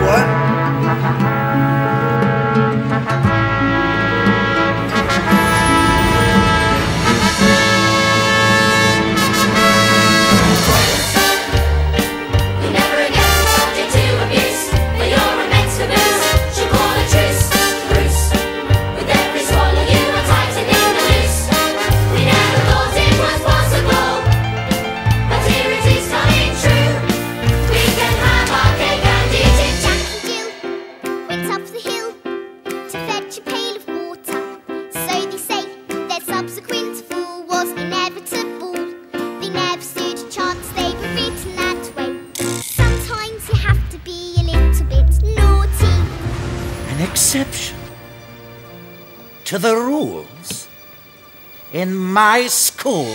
what? Exception to the rules in my school.